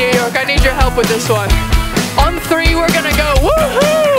Brooke, I need your help with this one. On three, we're gonna go woohoo!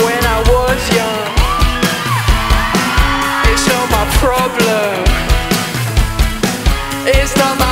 when I was young. It's not my problem. It's not my